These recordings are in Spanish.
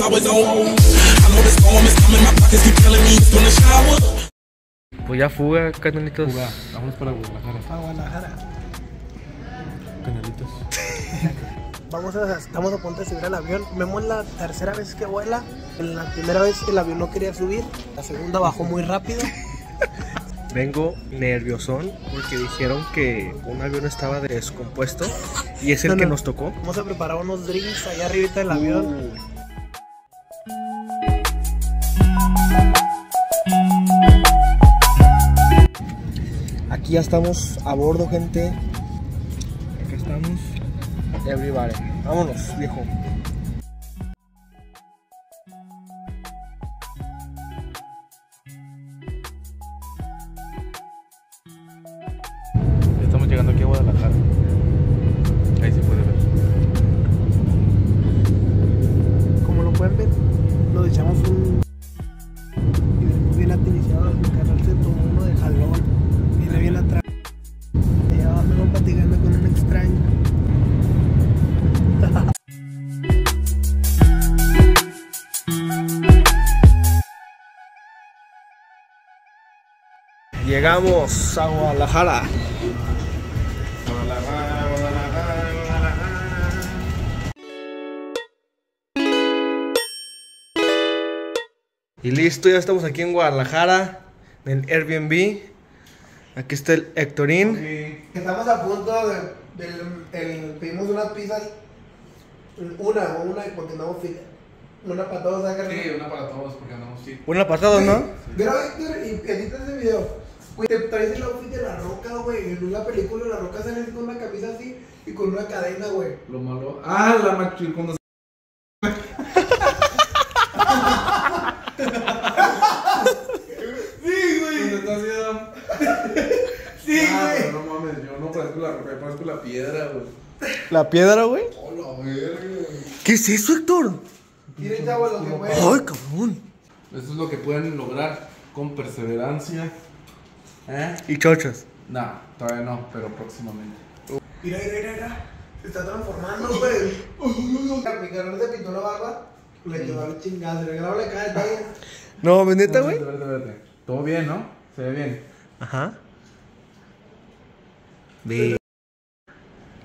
like my jewelry, that's always on. I know the storm is coming, my pockets keep telling me it's gonna shower. Pues ya fuga, carnalitos. Fuga, vámonos para Guadalajara. A Guadalajara. Canalitos. Vamos a, estamos a punto de subir al avión. Memo es la tercera vez que vuela. En la primera vez el avión no quería subir. La segunda bajó muy rápido. Vengo nerviosón porque dijeron que un avión estaba descompuesto y es el No, que no. nos tocó. Vamos a preparar unos drinks allá arriba del avión. Aquí ya estamos a bordo, gente. Acá estamos. Everybody. Vámonos, viejo. Estamos llegando aquí a Guadalajara. Ahí se puede ver. Como lo pueden ver, nos echamos un. Llegamos a Guadalajara. Guadalajara, Guadalajara, Guadalajara. Y listo, ya estamos aquí en Guadalajara, en el Airbnb. Aquí está el Héctorín. Estamos a punto de. del- el- pedimos unas pizzas. Una, una, porque andamos fit. Una para todos, acá. Sí, una para todos porque andamos fit. Un apartado, ¿no? Graba Héctor y edita ese video. Güey, te traes el outfit de la roca, güey. En una película la roca sale con una camisa así y con una cadena, güey. Lo malo. Ah, la machi cuando se- Sí, güey. cuando está haciendo- Sí, Ah, güey. pero no mames, yo no parezco la roca, yo parezco la piedra, güey. La piedra, güey. Oh, la verga. ¿Qué es eso, Héctor? Miren, chavos, lo que puede. Ay, cabrón. Esto es lo que pueden lograr con perseverancia. ¿Eh? Y chochas. No, todavía no, pero próximamente. Mira, mira, mira, mira. Se está transformando, güey. Mi carnal se pintó la barba. Le quedó al chingado. Le grabo la cara de. No, ¿neta, güey? Vete, vete. Todo bien, ¿no? Se ve bien. Ajá. Ve.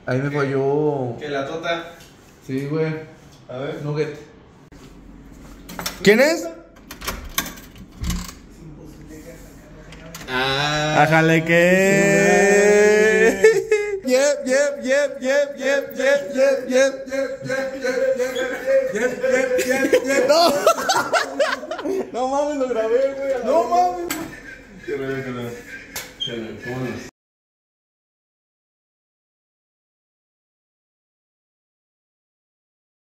Ahí me falló. Que la tota. Sí, güey. A ver. Nugget. ¿Quién es? Ah. Ájale que. Yep, yep, yep, yep, yep, yep, yep, yep, yep, yep, yep, yep, yep, yep, yep. No. No mames, lo grabé, güey. No mames. Qué raro, qué raro.